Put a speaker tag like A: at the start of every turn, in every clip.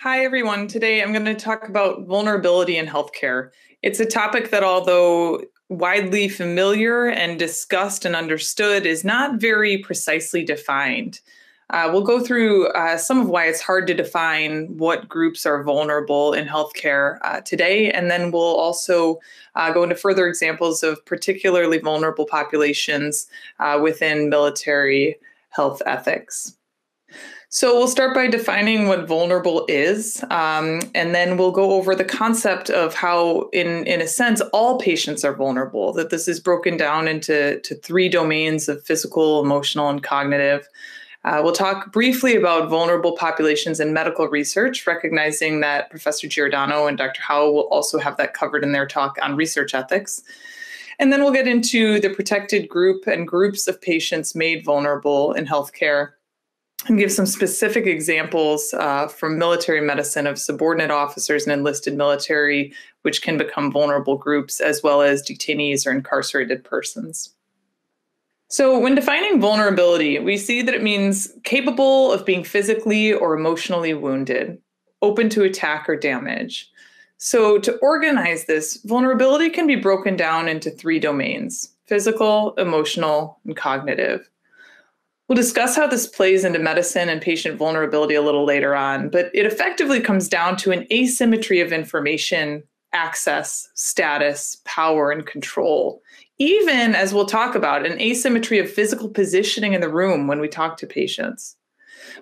A: Hi, everyone. Today I'm going to talk about vulnerability in healthcare. It's a topic that, although widely familiar and discussed and understood, is not very precisely defined. Uh, we'll go through uh, some of why it's hard to define what groups are vulnerable in healthcare uh, today, and then we'll also uh, go into further examples of particularly vulnerable populations uh, within military health ethics. So we'll start by defining what vulnerable is, um, and then we'll go over the concept of how, in in a sense, all patients are vulnerable. That this is broken down into to three domains of physical, emotional, and cognitive. Uh, we'll talk briefly about vulnerable populations in medical research, recognizing that Professor Giordano and Dr. Howe will also have that covered in their talk on research ethics. And then we'll get into the protected group and groups of patients made vulnerable in healthcare and give some specific examples uh, from military medicine of subordinate officers and enlisted military, which can become vulnerable groups, as well as detainees or incarcerated persons. So, when defining vulnerability, we see that it means capable of being physically or emotionally wounded, open to attack or damage. So, to organize this, vulnerability can be broken down into three domains physical, emotional, and cognitive. We'll discuss how this plays into medicine and patient vulnerability a little later on, but it effectively comes down to an asymmetry of information, access, status, power, and control. Even as we'll talk about, an asymmetry of physical positioning in the room when we talk to patients.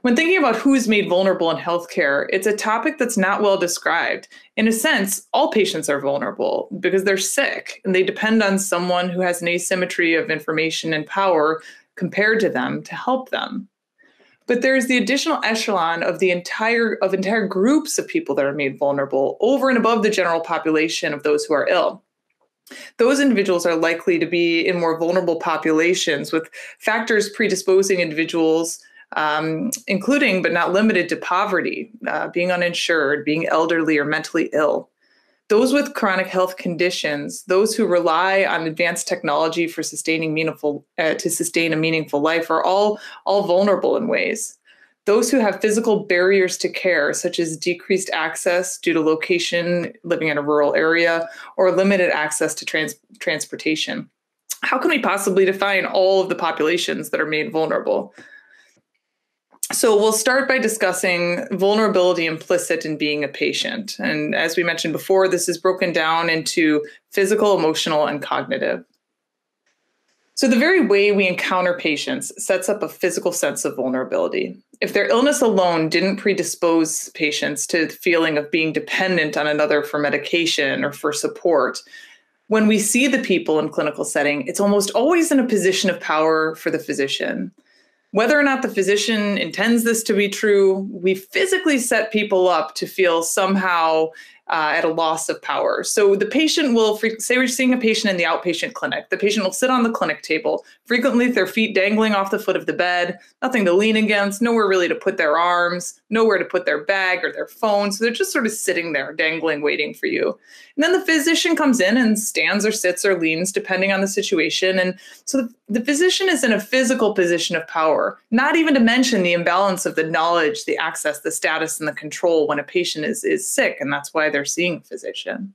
A: When thinking about who's made vulnerable in healthcare, it's a topic that's not well described. In a sense, all patients are vulnerable because they're sick and they depend on someone who has an asymmetry of information and power compared to them to help them. But there's the additional echelon of the entire of entire groups of people that are made vulnerable over and above the general population of those who are ill. Those individuals are likely to be in more vulnerable populations with factors predisposing individuals, um, including but not limited to poverty, uh, being uninsured, being elderly or mentally ill those with chronic health conditions, those who rely on advanced technology for sustaining meaningful uh, to sustain a meaningful life are all all vulnerable in ways. Those who have physical barriers to care, such as decreased access due to location, living in a rural area, or limited access to trans- transportation. How can we possibly define all of the populations that are made vulnerable? So we'll start by discussing vulnerability implicit in being a patient. And as we mentioned before, this is broken down into physical, emotional, and cognitive. So the very way we encounter patients sets up a physical sense of vulnerability. If their illness alone didn't predispose patients to the feeling of being dependent on another for medication or for support, when we see the people in clinical setting, it's almost always in a position of power for the physician. Whether or not the physician intends this to be true, we physically set people up to feel somehow uh, at a loss of power. So the patient will, say we're seeing a patient in the outpatient clinic, the patient will sit on the clinic table, frequently with their feet dangling off the foot of the bed, nothing to lean against, nowhere really to put their arms, nowhere to put their bag or their phone. So they're just sort of sitting there, dangling, waiting for you. And then the physician comes in and stands or sits or leans, depending on the situation. And so the, the physician is in a physical position of power, not even to mention the imbalance of the knowledge, the access, the status, and the control when a patient is, is sick. And that's why they're seeing a physician.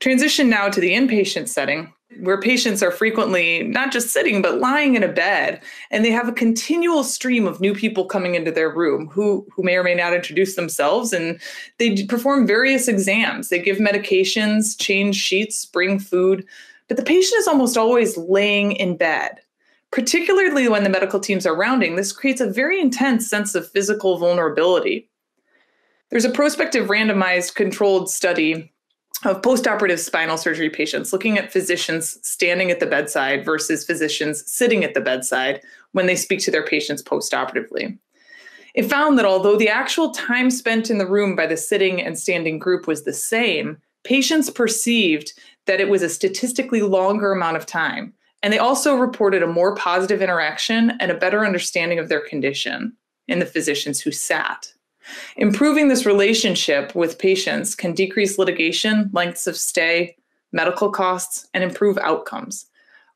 A: Transition now to the inpatient setting where patients are frequently not just sitting but lying in a bed and they have a continual stream of new people coming into their room who who may or may not introduce themselves and they perform various exams. They give medications change sheets bring food but the patient is almost always laying in bed. Particularly when the medical teams are rounding this creates a very intense sense of physical vulnerability there's a prospective randomized controlled study of postoperative spinal surgery patients, looking at physicians standing at the bedside versus physicians sitting at the bedside when they speak to their patients postoperatively. It found that although the actual time spent in the room by the sitting and standing group was the same, patients perceived that it was a statistically longer amount of time. And they also reported a more positive interaction and a better understanding of their condition in the physicians who sat. Improving this relationship with patients can decrease litigation, lengths of stay, medical costs, and improve outcomes.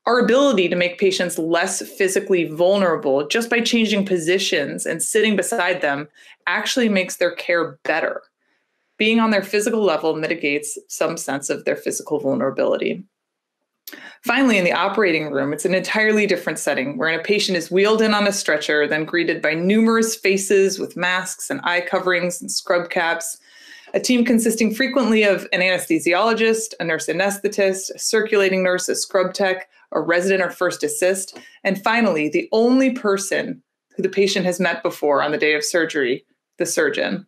A: Our ability to make patients less physically vulnerable just by changing positions and sitting beside them actually makes their care better. Being on their physical level mitigates some sense of their physical vulnerability. Finally, in the operating room, it's an entirely different setting wherein a patient is wheeled in on a stretcher, then greeted by numerous faces with masks and eye coverings and scrub caps. A team consisting frequently of an anesthesiologist, a nurse anesthetist, a circulating nurse, a scrub tech, a resident or first assist, and finally, the only person who the patient has met before on the day of surgery, the surgeon.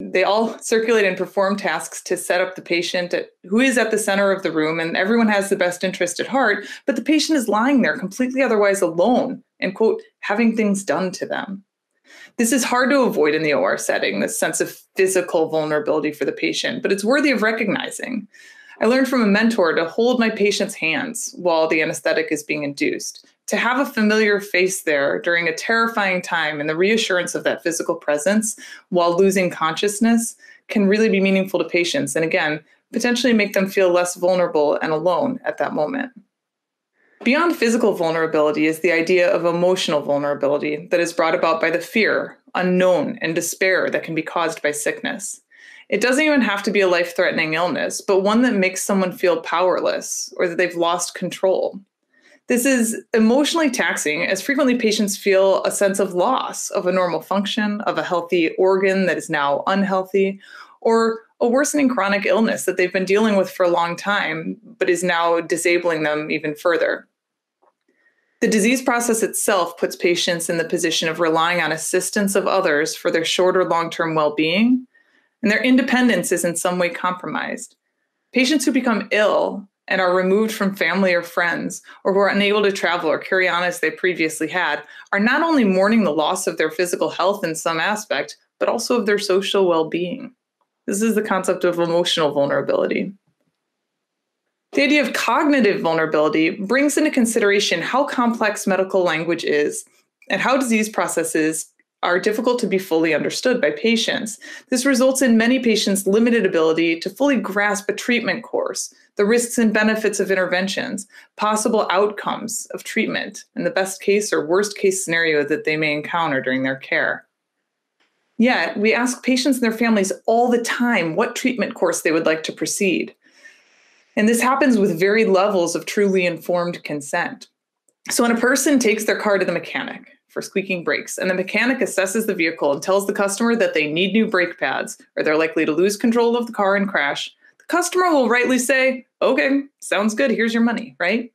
A: They all circulate and perform tasks to set up the patient at, who is at the center of the room, and everyone has the best interest at heart, but the patient is lying there completely otherwise alone and, quote, having things done to them. This is hard to avoid in the OR setting, this sense of physical vulnerability for the patient, but it's worthy of recognizing. I learned from a mentor to hold my patient's hands while the anesthetic is being induced, to have a familiar face there during a terrifying time and the reassurance of that physical presence while losing consciousness can really be meaningful to patients and again potentially make them feel less vulnerable and alone at that moment. Beyond physical vulnerability is the idea of emotional vulnerability that is brought about by the fear unknown and despair that can be caused by sickness it doesn't even have to be a life threatening illness but one that makes someone feel powerless or that they've lost control this is emotionally taxing as frequently patients feel a sense of loss of a normal function, of a healthy organ that is now unhealthy, or a worsening chronic illness that they've been dealing with for a long time, but is now disabling them even further. The disease process itself puts patients in the position of relying on assistance of others for their short or long term well being, and their independence is in some way compromised. Patients who become ill and are removed from family or friends, or who are unable to travel or carry on as they previously had, are not only mourning the loss of their physical health in some aspect, but also of their social well being. This is the concept of emotional vulnerability. The idea of cognitive vulnerability brings into consideration how complex medical language is and how disease processes are difficult to be fully understood by patients. This results in many patients' limited ability to fully grasp a treatment course, the risks and benefits of interventions, possible outcomes of treatment, and the best case or worst case scenario that they may encounter during their care. Yet, we ask patients and their families all the time what treatment course they would like to proceed. And this happens with varied levels of truly informed consent. So, when a person takes their car to the mechanic for squeaking brakes, and the mechanic assesses the vehicle and tells the customer that they need new brake pads or they're likely to lose control of the car and crash, the customer will rightly say, okay, sounds good, here's your money, right?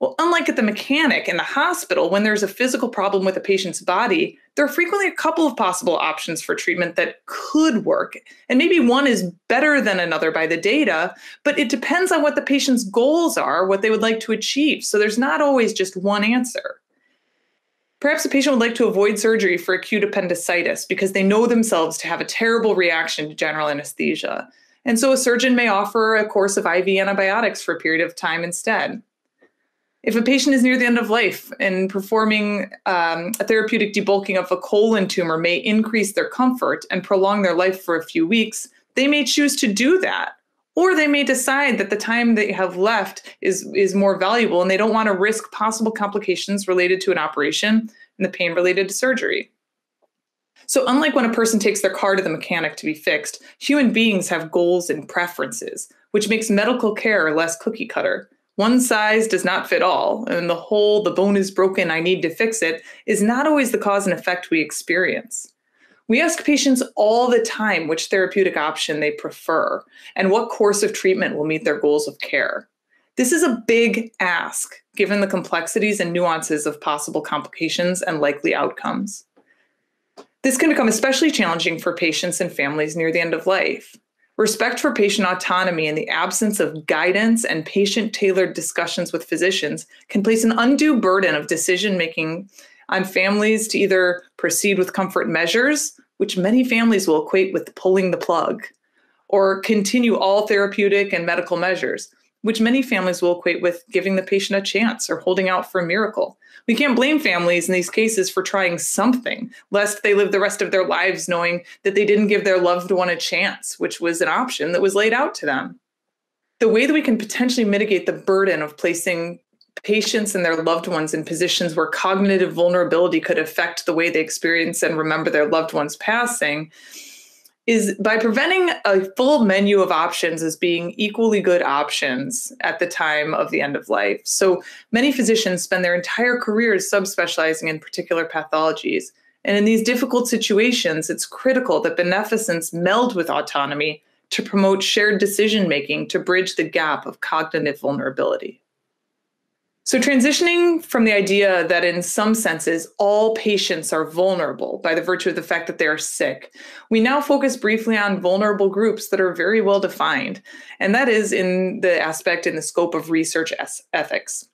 A: Well, unlike at the mechanic in the hospital, when there's a physical problem with a patient's body, there are frequently a couple of possible options for treatment that could work. And maybe one is better than another by the data, but it depends on what the patient's goals are, what they would like to achieve. So there's not always just one answer. Perhaps a patient would like to avoid surgery for acute appendicitis because they know themselves to have a terrible reaction to general anesthesia. And so a surgeon may offer a course of IV antibiotics for a period of time instead. If a patient is near the end of life and performing um, a therapeutic debulking of a colon tumor may increase their comfort and prolong their life for a few weeks, they may choose to do that. Or they may decide that the time they have left is, is more valuable and they don't want to risk possible complications related to an operation and the pain related to surgery. So, unlike when a person takes their car to the mechanic to be fixed, human beings have goals and preferences, which makes medical care less cookie cutter. One size does not fit all, and the whole, the bone is broken, I need to fix it, is not always the cause and effect we experience. We ask patients all the time which therapeutic option they prefer and what course of treatment will meet their goals of care. This is a big ask, given the complexities and nuances of possible complications and likely outcomes. This can become especially challenging for patients and families near the end of life. Respect for patient autonomy and the absence of guidance and patient tailored discussions with physicians can place an undue burden of decision making on families to either proceed with comfort measures, which many families will equate with pulling the plug, or continue all therapeutic and medical measures, which many families will equate with giving the patient a chance or holding out for a miracle. We can't blame families in these cases for trying something, lest they live the rest of their lives knowing that they didn't give their loved one a chance, which was an option that was laid out to them. The way that we can potentially mitigate the burden of placing patients and their loved ones in positions where cognitive vulnerability could affect the way they experience and remember their loved ones passing is by preventing a full menu of options as being equally good options at the time of the end of life. So many physicians spend their entire careers subspecializing in particular pathologies. And in these difficult situations, it's critical that beneficence meld with autonomy to promote shared decision making to bridge the gap of cognitive vulnerability. So, transitioning from the idea that in some senses all patients are vulnerable by the virtue of the fact that they are sick, we now focus briefly on vulnerable groups that are very well defined, and that is in the aspect in the scope of research ethics.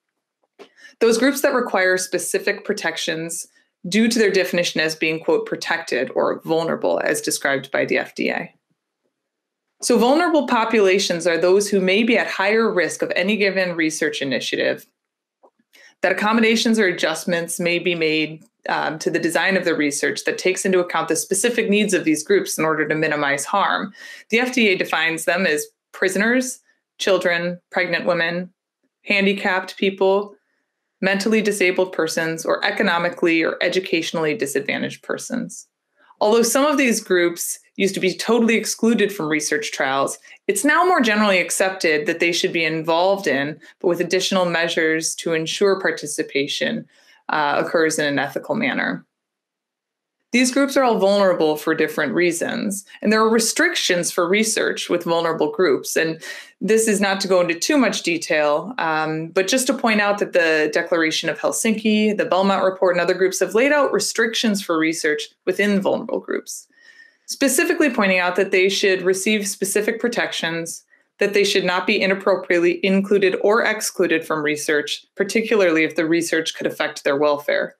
A: Those groups that require specific protections due to their definition as being, quote, protected or vulnerable, as described by the FDA. So, vulnerable populations are those who may be at higher risk of any given research initiative that accommodations or adjustments may be made um, to the design of the research that takes into account the specific needs of these groups in order to minimize harm. The FDA defines them as prisoners, children, pregnant women, handicapped people, mentally disabled persons, or economically or educationally disadvantaged persons. Although some of these groups used to be totally excluded from research trials, it's now more generally accepted that they should be involved in, but with additional measures to ensure participation uh, occurs in an ethical manner. These groups are all vulnerable for different reasons, and there are restrictions for research with vulnerable groups. And this is not to go into too much detail, um, but just to point out that the Declaration of Helsinki, the Belmont Report, and other groups have laid out restrictions for research within vulnerable groups specifically pointing out that they should receive specific protections, that they should not be inappropriately included or excluded from research, particularly if the research could affect their welfare.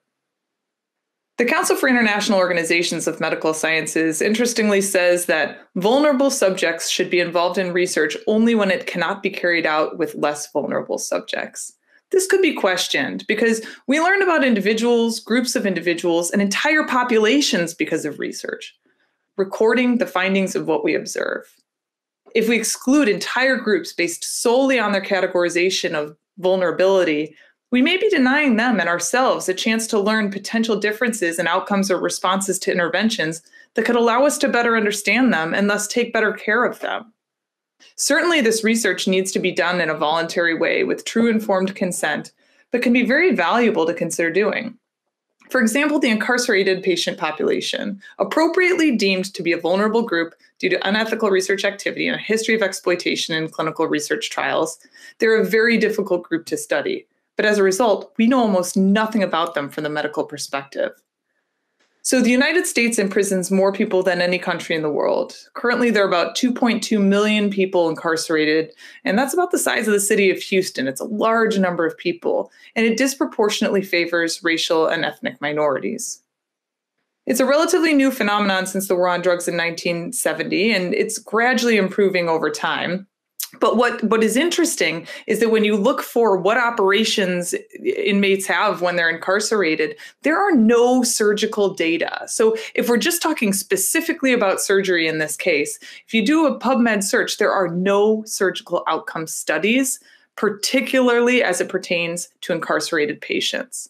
A: The Council for International Organizations of Medical Sciences interestingly says that vulnerable subjects should be involved in research only when it cannot be carried out with less vulnerable subjects. This could be questioned because we learn about individuals, groups of individuals, and entire populations because of research recording the findings of what we observe. If we exclude entire groups based solely on their categorization of vulnerability, we may be denying them and ourselves a chance to learn potential differences in outcomes or responses to interventions that could allow us to better understand them and thus take better care of them. Certainly, this research needs to be done in a voluntary way with true informed consent, but can be very valuable to consider doing. For example, the incarcerated patient population, appropriately deemed to be a vulnerable group due to unethical research activity and a history of exploitation in clinical research trials, they're a very difficult group to study. But as a result, we know almost nothing about them from the medical perspective. So the United States imprisons more people than any country in the world. Currently, there are about 2.2 million people incarcerated, and that's about the size of the city of Houston. It's a large number of people, and it disproportionately favors racial and ethnic minorities. It's a relatively new phenomenon since the war on drugs in 1970, and it's gradually improving over time. But what, what is interesting is that when you look for what operations inmates have when they're incarcerated, there are no surgical data. So if we're just talking specifically about surgery in this case, if you do a PubMed search, there are no surgical outcome studies, particularly as it pertains to incarcerated patients.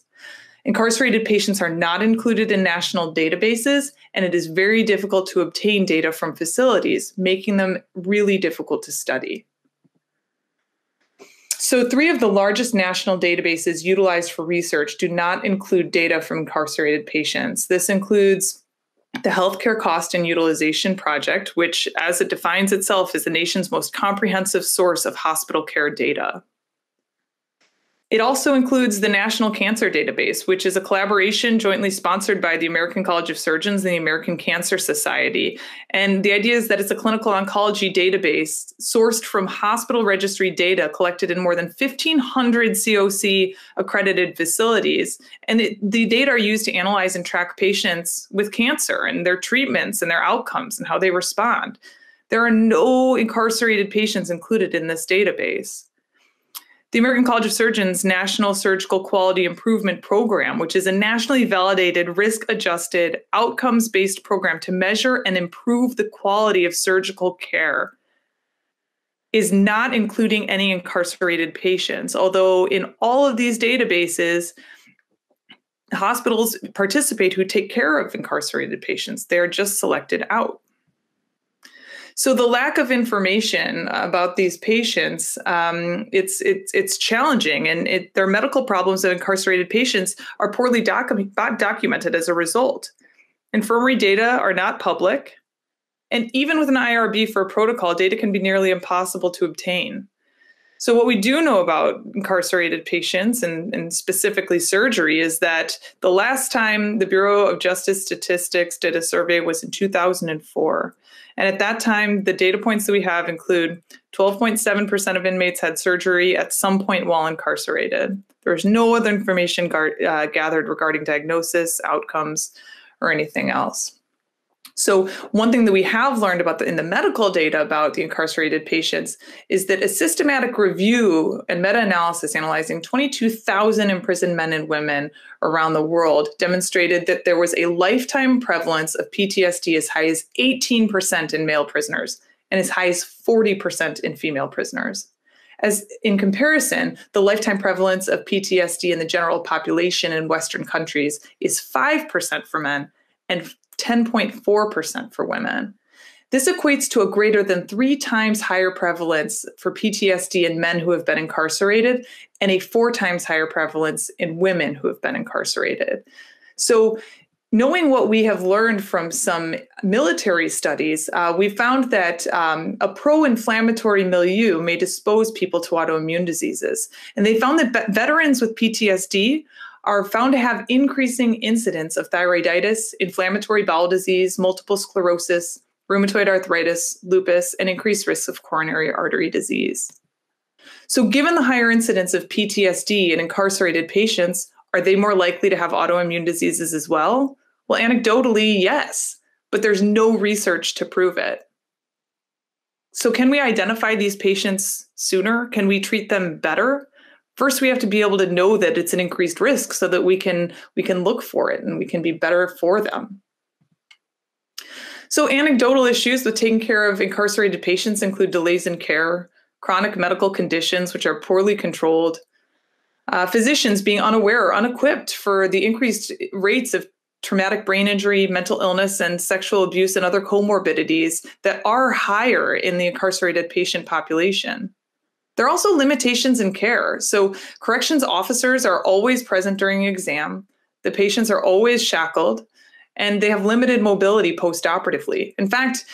A: Incarcerated patients are not included in national databases, and it is very difficult to obtain data from facilities, making them really difficult to study. So, three of the largest national databases utilized for research do not include data from incarcerated patients. This includes the Healthcare Cost and Utilization Project, which, as it defines itself, is the nation's most comprehensive source of hospital care data. It also includes the National Cancer Database, which is a collaboration jointly sponsored by the American College of Surgeons and the American Cancer Society. And the idea is that it's a clinical oncology database sourced from hospital registry data collected in more than 1,500 COC accredited facilities. And it, the data are used to analyze and track patients with cancer and their treatments and their outcomes and how they respond. There are no incarcerated patients included in this database the American College of Surgeons National Surgical Quality Improvement Program, which is a nationally validated, risk adjusted, outcomes based program to measure and improve the quality of surgical care. is not including any incarcerated patients, although in all of these databases, hospitals participate who take care of incarcerated patients. They're just selected out. So the lack of information about these patients, um, it's it's it's challenging, and it, their medical problems of incarcerated patients are poorly docu- documented as a result. Infirmary data are not public, and even with an IRB for a protocol, data can be nearly impossible to obtain. So, what we do know about incarcerated patients and, and, specifically surgery is that the last time the Bureau of Justice Statistics did a survey was in 2004. And at that time, the data points that we have include 12.7% of inmates had surgery at some point while incarcerated. There was no other information gar- uh, gathered regarding diagnosis, outcomes, or anything else. So, one thing that we have learned about the, in the medical data about the incarcerated patients is that a systematic review and meta analysis analyzing 22,000 imprisoned men and women around the world demonstrated that there was a lifetime prevalence of PTSD as high as 18% in male prisoners and as high as 40% in female prisoners. As in comparison, the lifetime prevalence of PTSD in the general population in Western countries is 5% for men and 10.4% for women. This equates to a greater than three times higher prevalence for PTSD in men who have been incarcerated and a four times higher prevalence in women who have been incarcerated. So, knowing what we have learned from some military studies, uh, we found that um, a pro inflammatory milieu may dispose people to autoimmune diseases. And they found that be- veterans with PTSD are found to have increasing incidence of thyroiditis, inflammatory bowel disease, multiple sclerosis, rheumatoid arthritis, lupus, and increased risks of coronary artery disease. So, given the higher incidence of PTSD in incarcerated patients, are they more likely to have autoimmune diseases as well? Well, anecdotally, yes, but there's no research to prove it. So, can we identify these patients sooner? Can we treat them better? First we have to be able to know that it's an increased risk so that we can we can look for it and we can be better for them. So anecdotal issues with taking care of incarcerated patients include delays in care chronic medical conditions which are poorly controlled uh, physicians being unaware or unequipped for the increased rates of traumatic brain injury mental illness and sexual abuse and other comorbidities that are higher in the incarcerated patient population there are also limitations in care. So, corrections officers are always present during exam. The patients are always shackled, and they have limited mobility post-operatively. In fact,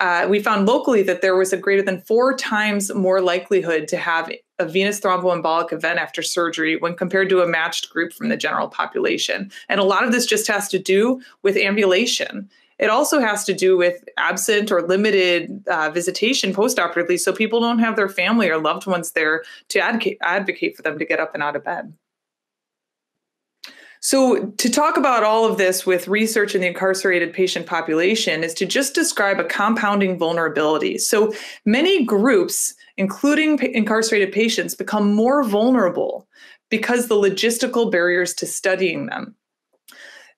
A: uh, we found locally that there was a greater than four times more likelihood to have a venous thromboembolic event after surgery when compared to a matched group from the general population. And a lot of this just has to do with ambulation it also has to do with absent or limited uh, visitation postoperatively, so people don't have their family or loved ones there to advocate, advocate for them to get up and out of bed. So, to talk about all of this with research in the incarcerated patient population is to just describe a compounding vulnerability. So, many groups, including incarcerated patients, become more vulnerable because the logistical barriers to studying them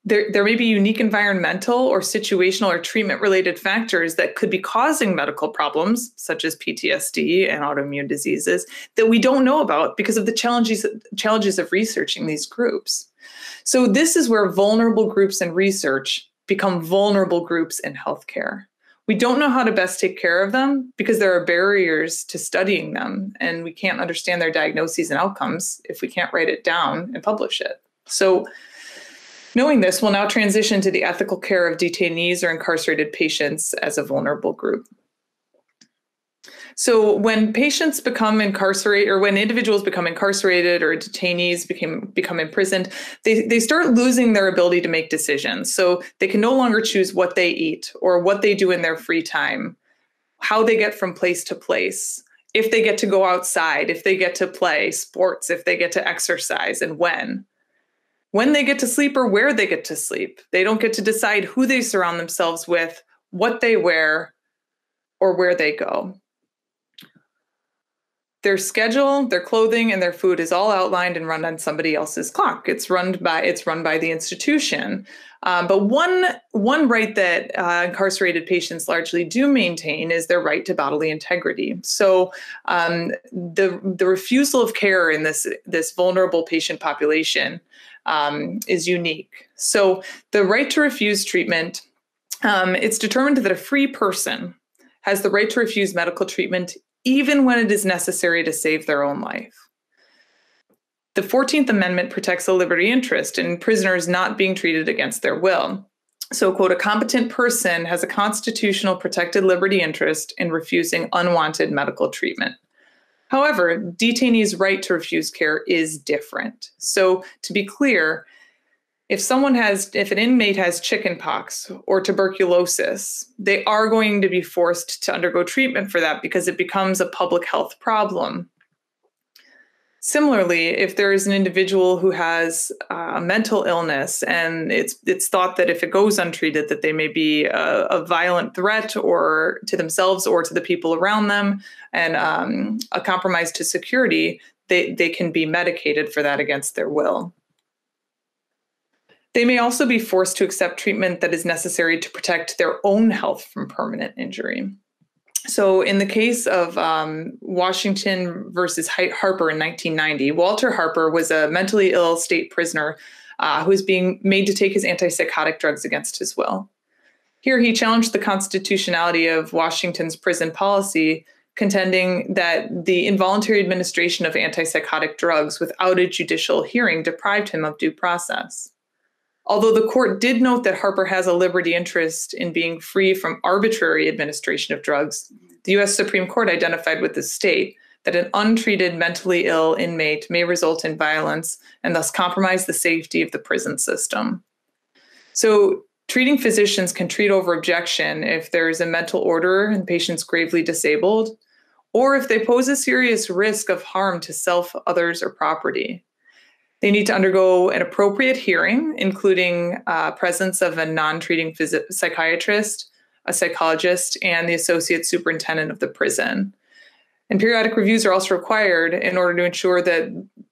A: there, there may be unique environmental or situational or treatment related factors that could be causing medical problems, such as PTSD and autoimmune diseases, that we don't know about because of the challenges, challenges of researching these groups. So, this is where vulnerable groups in research become vulnerable groups in healthcare. We don't know how to best take care of them because there are barriers to studying them, and we can't understand their diagnoses and outcomes if we can't write it down and publish it. So, Knowing this, we'll now transition to the ethical care of detainees or incarcerated patients as a vulnerable group. So when patients become incarcerated or when individuals become incarcerated or detainees became become imprisoned, they, they start losing their ability to make decisions. So they can no longer choose what they eat or what they do in their free time, how they get from place to place, if they get to go outside, if they get to play sports, if they get to exercise, and when when they get to sleep or where they get to sleep. They don't get to decide who they surround themselves with, what they wear, or where they go. their schedule, their clothing, and their food is all outlined and run on somebody else's clock. It's run by it's run by the institution. Um, but one one right that uh, incarcerated patients largely do maintain is their right to bodily integrity. So um, the the refusal of care in this this vulnerable patient population um, is unique. So the right to refuse treatment um, it's determined that a free person has the right to refuse medical treatment even when it is necessary to save their own life. The 14th Amendment protects a liberty interest in prisoners not being treated against their will. So, quote, a competent person has a constitutional protected liberty interest in refusing unwanted medical treatment. However, detainees' right to refuse care is different. So, to be clear, if someone has if an inmate has chickenpox or tuberculosis they are going to be forced to undergo treatment for that because it becomes a public health problem similarly if there is an individual who has uh, a mental illness and it's it's thought that if it goes untreated that they may be a, a violent threat or to themselves or to the people around them and um, a compromise to security they, they can be medicated for that against their will they may also be forced to accept treatment that is necessary to protect their own health from permanent injury. So, in the case of um, Washington versus Harper in 1990, Walter Harper was a mentally ill state prisoner uh, who was being made to take his antipsychotic drugs against his will. Here, he challenged the constitutionality of Washington's prison policy, contending that the involuntary administration of antipsychotic drugs without a judicial hearing deprived him of due process. Although the court did note that Harper has a liberty interest in being free from arbitrary administration of drugs, the US Supreme Court identified with the state that an untreated mentally ill inmate may result in violence and thus compromise the safety of the prison system. So, treating physicians can treat over objection if there is a mental order and patient's gravely disabled, or if they pose a serious risk of harm to self, others, or property. They need to undergo an appropriate hearing, including uh, presence of a non-treating phys- psychiatrist, a psychologist, and the associate superintendent of the prison. And periodic reviews are also required in order to ensure that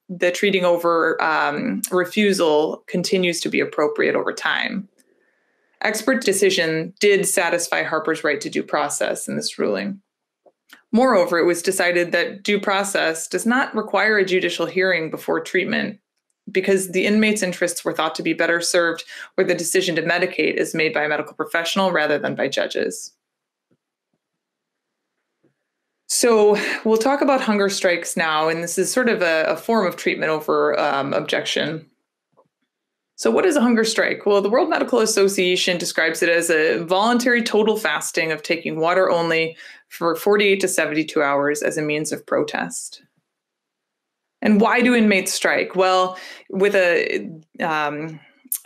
A: the treating over um, refusal continues to be appropriate over time. Expert decision did satisfy Harper's right to due process in this ruling. Moreover, it was decided that due process does not require a judicial hearing before treatment because the inmate's interests were thought to be better served where the decision to medicate is made by a medical professional rather than by judges. So we'll talk about hunger strikes now, and this is sort of a, a form of treatment over um, objection. So, what is a hunger strike? Well, the World Medical Association describes it as a voluntary total fasting of taking water only for 48 to 72 hours as a means of protest. And why do inmates strike? Well, with a um,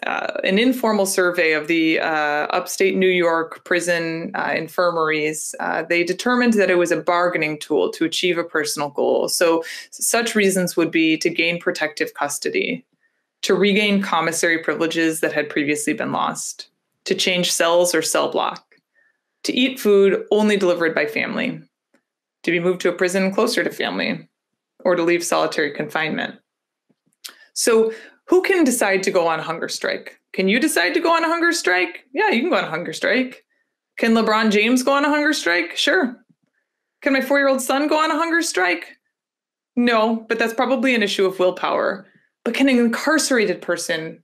A: uh, an informal survey of the uh, upstate New York prison uh, infirmaries, uh, they determined that it was a bargaining tool to achieve a personal goal. So, such reasons would be to gain protective custody, to regain commissary privileges that had previously been lost, to change cells or cell block, to eat food only delivered by family, to be moved to a prison closer to family, or to leave solitary confinement. So, who can decide to go on a hunger strike? Can you decide to go on a hunger strike? Yeah, you can go on a hunger strike. Can LeBron James go on a hunger strike? Sure. Can my four year old son go on a hunger strike? No, but that's probably an issue of willpower. But can an incarcerated person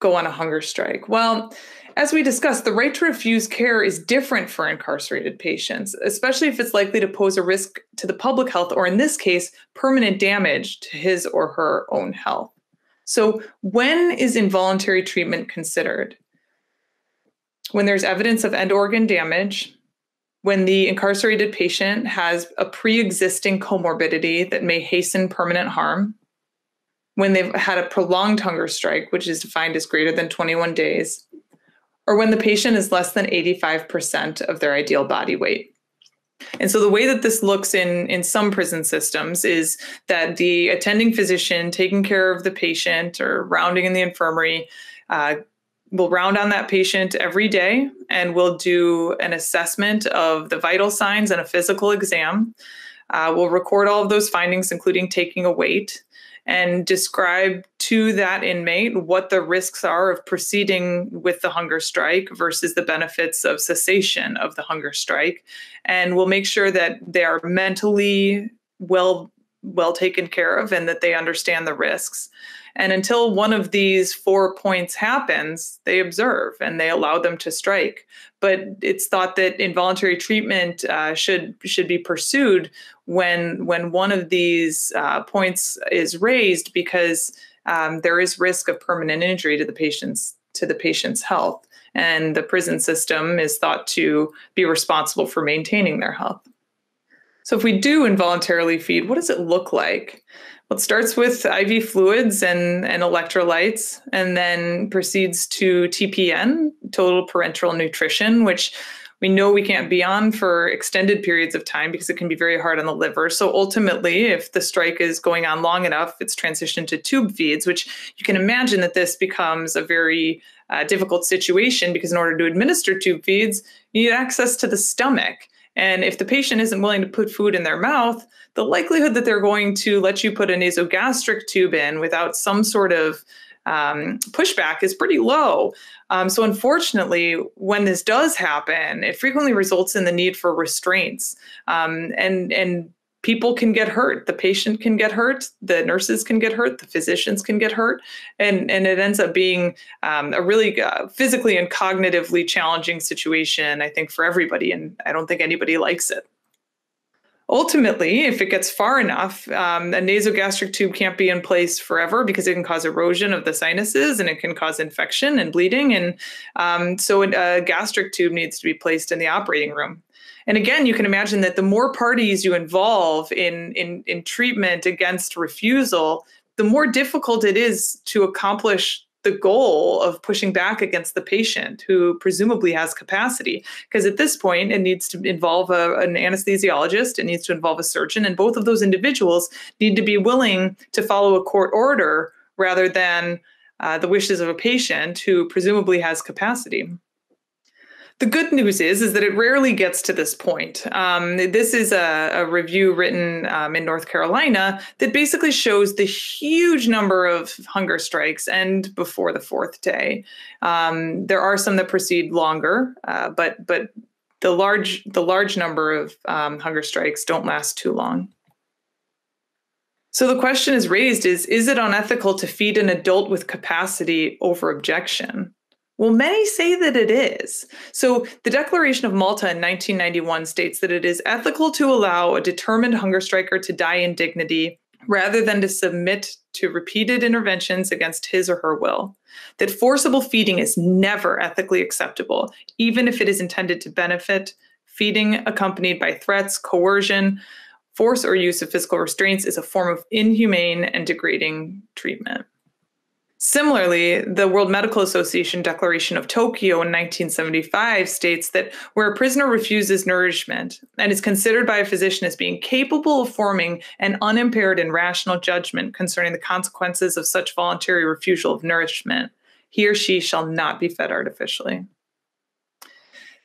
A: go on a hunger strike? Well, as we discussed, the right to refuse care is different for incarcerated patients, especially if it's likely to pose a risk to the public health, or in this case, permanent damage to his or her own health. So, when is involuntary treatment considered? When there's evidence of end organ damage, when the incarcerated patient has a pre existing comorbidity that may hasten permanent harm, when they've had a prolonged hunger strike, which is defined as greater than 21 days, or when the patient is less than 85% of their ideal body weight. And so the way that this looks in, in some prison systems is that the attending physician taking care of the patient or rounding in the infirmary uh, will round on that patient every day and will do an assessment of the vital signs and a physical exam. uh, will record all of those findings, including taking a weight, and describe to that inmate what the risks are of proceeding with the hunger strike versus the benefits of cessation of the hunger strike. And we'll make sure that they are mentally well well taken care of and that they understand the risks. And until one of these four points happens, they observe and they allow them to strike. But it's thought that involuntary treatment uh, should should be pursued when when one of these uh, points is raised because um, there is risk of permanent injury to the patient's to the patient's health, and the prison system is thought to be responsible for maintaining their health. So if we do involuntarily feed, what does it look like? Well, it starts with IV fluids and, and electrolytes, and then proceeds to TPN, total parenteral nutrition, which we know we can't be on for extended periods of time because it can be very hard on the liver. So ultimately, if the strike is going on long enough, it's transitioned to tube feeds, which you can imagine that this becomes a very uh, difficult situation because in order to administer tube feeds, you need access to the stomach. And if the patient isn't willing to put food in their mouth, the likelihood that they're going to let you put a nasogastric tube in without some sort of um, pushback is pretty low. Um, so, unfortunately, when this does happen, it frequently results in the need for restraints. Um, and and people can get hurt the patient can get hurt the nurses can get hurt the physicians can get hurt and and it ends up being um, a really uh, physically and cognitively challenging situation i think for everybody and i don't think anybody likes it. Ultimately if it gets far enough um, a nasogastric tube can't be in place forever because it can cause erosion of the sinuses and it can cause infection and bleeding and um, so a gastric tube needs to be placed in the operating room and again, you can imagine that the more parties you involve in, in, in treatment against refusal, the more difficult it is to accomplish the goal of pushing back against the patient who presumably has capacity. Because at this point, it needs to involve a, an anesthesiologist, it needs to involve a surgeon, and both of those individuals need to be willing to follow a court order rather than uh, the wishes of a patient who presumably has capacity. The good news is, is that it rarely gets to this point. Um, this is a, a review written um, in North Carolina that basically shows the huge number of hunger strikes end before the fourth day. Um, there are some that proceed longer, uh, but but the large the large number of um, hunger strikes don't last too long. So the question is raised: is is it unethical to feed an adult with capacity over objection? Well, many say that it is. So, the Declaration of Malta in 1991 states that it is ethical to allow a determined hunger striker to die in dignity rather than to submit to repeated interventions against his or her will. That forcible feeding is never ethically acceptable, even if it is intended to benefit. Feeding accompanied by threats, coercion, force, or use of physical restraints is a form of inhumane and degrading treatment. Similarly, the World Medical Association Declaration of Tokyo in 1975 states that where a prisoner refuses nourishment and is considered by a physician as being capable of forming an unimpaired and rational judgment concerning the consequences of such voluntary refusal of nourishment, he or she shall not be fed artificially.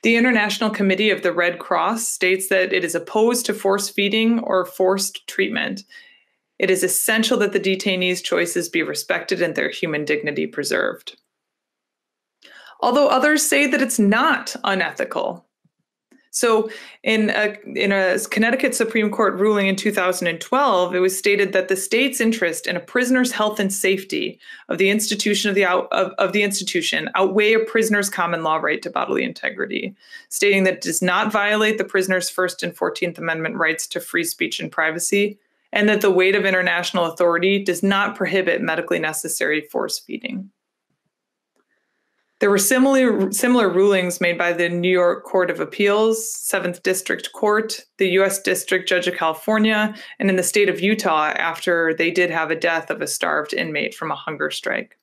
A: The International Committee of the Red Cross states that it is opposed to force feeding or forced treatment it is essential that the detainees' choices be respected and their human dignity preserved. Although others say that it's not unethical. So, in a, in a Connecticut Supreme Court ruling in 2012, it was stated that the state's interest in a prisoner's health and safety of the institution of the out, of, of the institution outweigh a prisoner's common law right to bodily integrity, stating that it does not violate the prisoner's First and Fourteenth Amendment rights to free speech and privacy, and that the weight of international authority does not prohibit medically necessary force feeding. There were similar, similar rulings made by the New York Court of Appeals, Seventh District Court, the U.S. District Judge of California, and in the state of Utah after they did have a death of a starved inmate from a hunger strike.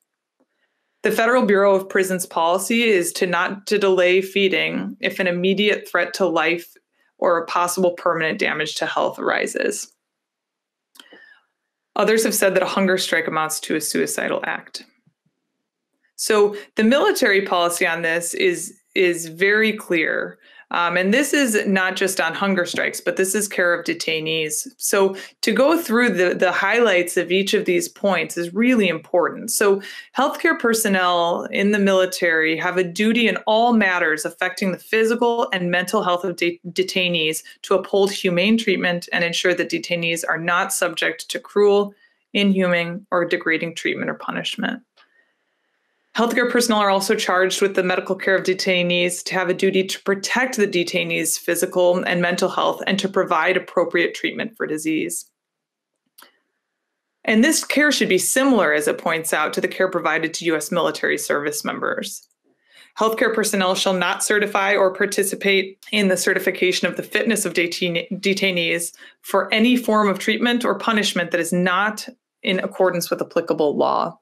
A: The Federal Bureau of Prisons policy is to not to delay feeding if an immediate threat to life or a possible permanent damage to health arises. Others have said that a hunger strike amounts to a suicidal act. So the military policy on this is is very clear. Um, and this is not just on hunger strikes, but this is care of detainees. So to go through the, the highlights of each of these points is really important. So healthcare personnel in the military have a duty in all matters affecting the physical and mental health of de- detainees to uphold humane treatment and ensure that detainees are not subject to cruel, inhuman, or degrading treatment or punishment. Healthcare personnel are also charged with the medical care of detainees to have a duty to protect the detainees' physical and mental health and to provide appropriate treatment for disease. And this care should be similar, as it points out, to the care provided to U.S. military service members. Healthcare personnel shall not certify or participate in the certification of the fitness of detainees for any form of treatment or punishment that is not in accordance with applicable law.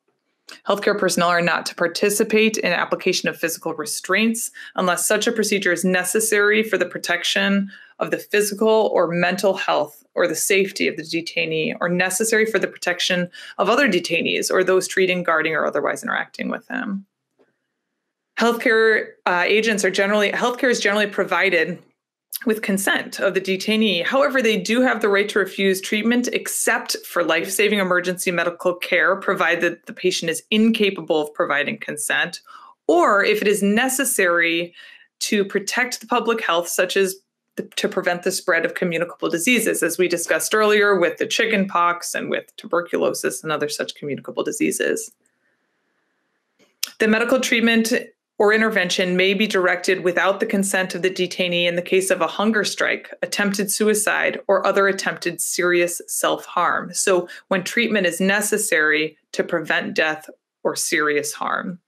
A: Healthcare personnel are not to participate in application of physical restraints unless such a procedure is necessary for the protection of the physical or mental health or the safety of the detainee or necessary for the protection of other detainees or those treating, guarding, or otherwise interacting with them. Healthcare uh, agents are generally, healthcare is generally provided with consent of the detainee. However, they do have the right to refuse treatment except for life saving emergency medical care, provided the patient is incapable of providing consent, or if it is necessary to protect the public health, such as the, to prevent the spread of communicable diseases, as we discussed earlier with the chicken pox and with tuberculosis and other such communicable diseases. The medical treatment or intervention may be directed without the consent of the detainee in the case of a hunger strike, attempted suicide, or other attempted serious self harm. So, when treatment is necessary to prevent death or serious harm.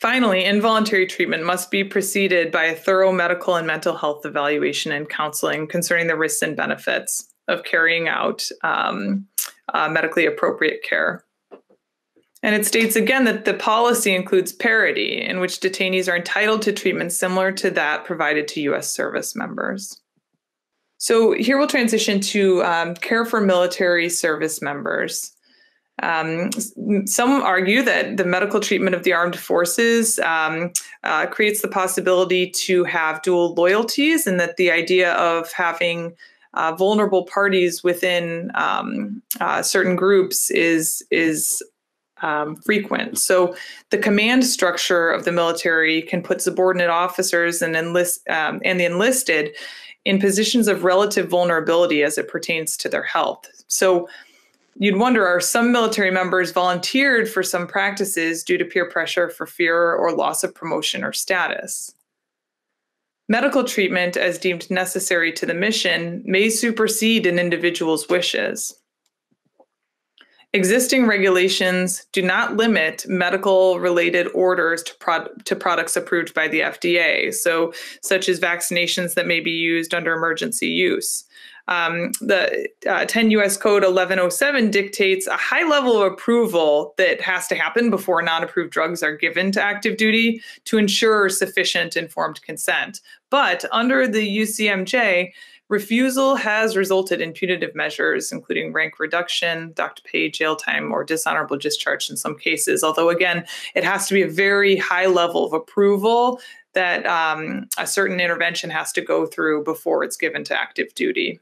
A: Finally, involuntary treatment must be preceded by a thorough medical and mental health evaluation and counseling concerning the risks and benefits of carrying out um, uh, medically appropriate care. And it states again that the policy includes parity, in which detainees are entitled to treatment similar to that provided to U.S. service members. So here we'll transition to um, care for military service members. Um, some argue that the medical treatment of the armed forces um, uh, creates the possibility to have dual loyalties, and that the idea of having uh, vulnerable parties within um, uh, certain groups is is um, frequent. So the command structure of the military can put subordinate officers and enlist um, and the enlisted in positions of relative vulnerability as it pertains to their health. So you'd wonder are some military members volunteered for some practices due to peer pressure for fear or loss of promotion or status? Medical treatment, as deemed necessary to the mission, may supersede an individual's wishes. Existing regulations do not limit medical related orders to, to products approved by the FDA, so such as vaccinations that may be used under emergency use. Um, the uh, 10 US Code 1107 dictates a high level of approval that has to happen before non approved drugs are given to active duty to ensure sufficient informed consent. But under the UCMJ, Refusal has resulted in punitive measures, including rank reduction, docked pay, jail time, or dishonorable discharge in some cases. Although, again, it has to be a very high level of approval that um, a certain intervention has to go through before it's given to active duty.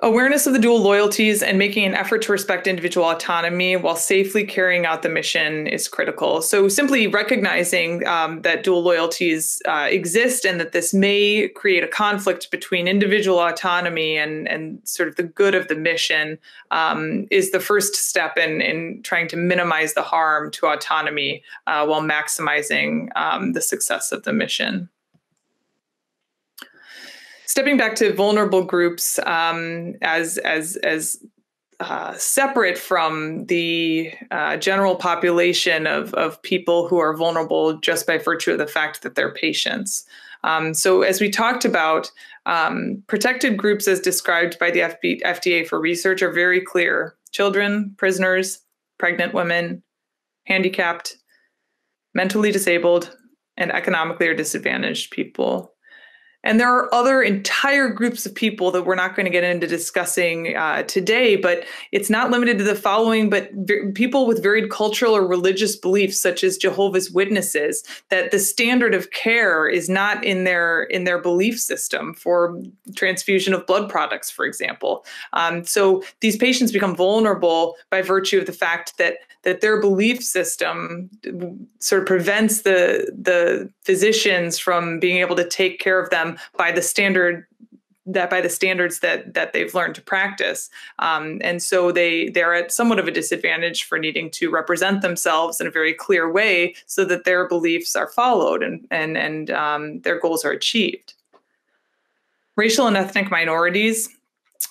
A: Awareness of the dual loyalties and making an effort to respect individual autonomy while safely carrying out the mission is critical. So, simply recognizing um, that dual loyalties uh, exist and that this may create a conflict between individual autonomy and, and sort of the good of the mission um, is the first step in, in trying to minimize the harm to autonomy uh, while maximizing um, the success of the mission stepping back to vulnerable groups um, as as as uh, separate from the uh, general population of, of people who are vulnerable just by virtue of the fact that they're patients. Um, so, as we talked about, um, protected groups as described by the FB, FDA for research are very clear children, prisoners, pregnant women, handicapped, mentally disabled, and economically or disadvantaged people. And there are other entire groups of people that we're not going to get into discussing uh, today, but it's not limited to the following, but v- people with varied cultural or religious beliefs, such as Jehovah's Witnesses, that the standard of care is not in their in their belief system for transfusion of blood products, for example. Um, so these patients become vulnerable by virtue of the fact that that their belief system sort of prevents the the physicians from being able to take care of them by the standard that by the standards that that they've learned to practice. Um, and so they they're at somewhat of a disadvantage for needing to represent themselves in a very clear way so that their beliefs are followed and and and um, their goals are achieved. Racial and ethnic minorities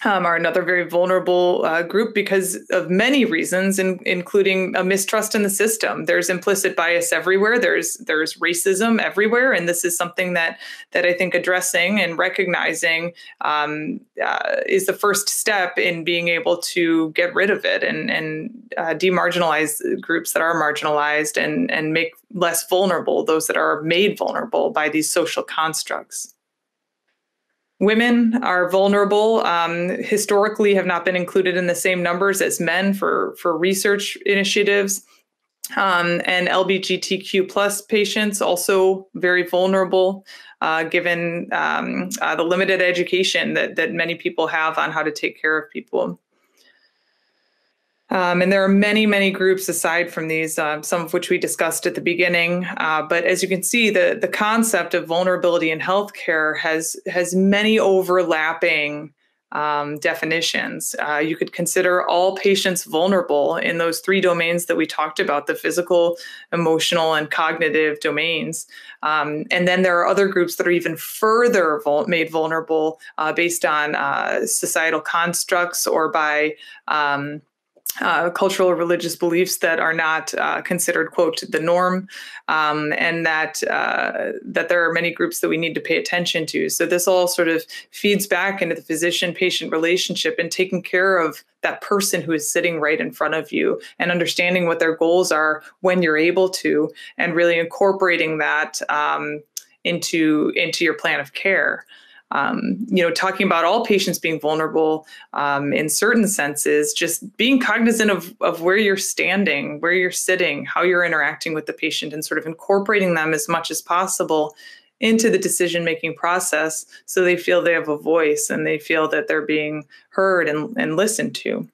A: um, are another very vulnerable uh, group because of many reasons, in, including a mistrust in the system. There's implicit bias everywhere. There's there's racism everywhere, and this is something that that I think addressing and recognizing um, uh, is the first step in being able to get rid of it and and uh, demarginalize groups that are marginalized and and make less vulnerable those that are made vulnerable by these social constructs. Women are vulnerable. Um, historically, have not been included in the same numbers as men for for research initiatives. Um, and LGBTQ plus patients also very vulnerable, uh, given um, uh, the limited education that that many people have on how to take care of people. Um, and there are many, many groups aside from these, uh, some of which we discussed at the beginning. Uh, but as you can see, the the concept of vulnerability in healthcare has has many overlapping um, definitions. Uh, you could consider all patients vulnerable in those three domains that we talked about: the physical, emotional, and cognitive domains. Um, and then there are other groups that are even further vul- made vulnerable uh, based on uh, societal constructs or by um, uh, cultural or religious beliefs that are not uh, considered quote the norm um, and that uh, that there are many groups that we need to pay attention to. So this all sort of feeds back into the physician patient relationship and taking care of that person who is sitting right in front of you and understanding what their goals are when you're able to and really incorporating that um, into into your plan of care um, you know, talking about all patients being vulnerable um, in certain senses, just being cognizant of, of where you're standing, where you're sitting, how you're interacting with the patient, and sort of incorporating them as much as possible into the decision making process so they feel they have a voice and they feel that they're being heard and, and listened to.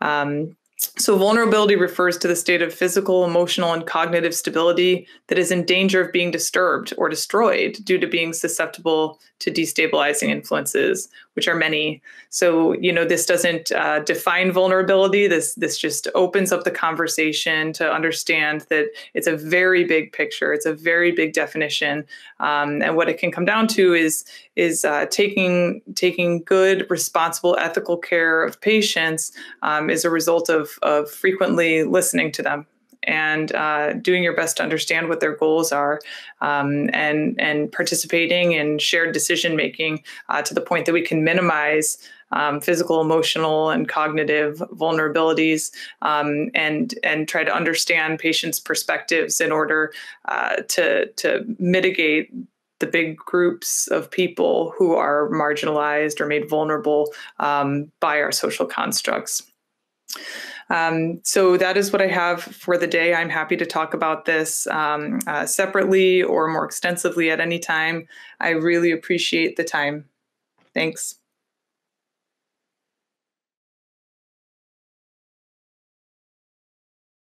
A: Um, so, vulnerability refers to the state of physical, emotional, and cognitive stability that is in danger of being disturbed or destroyed due to being susceptible to destabilizing influences, which are many. So, you know, this doesn't uh, define vulnerability. This this just opens up the conversation to understand that it's a very big picture. It's a very big definition, um, and what it can come down to is is uh, taking taking good, responsible, ethical care of patients um, is a result of of frequently listening to them and uh, doing your best to understand what their goals are um, and and participating in shared decision making uh, to the point that we can minimize um, physical, emotional, and cognitive vulnerabilities, um, and and try to understand patients' perspectives in order uh, to to mitigate the big groups of people who are marginalized or made vulnerable um, by our social constructs. Um, so that is what I have for the day. I'm happy to talk about this um, uh, separately or more extensively at any time. I really appreciate the time. Thanks.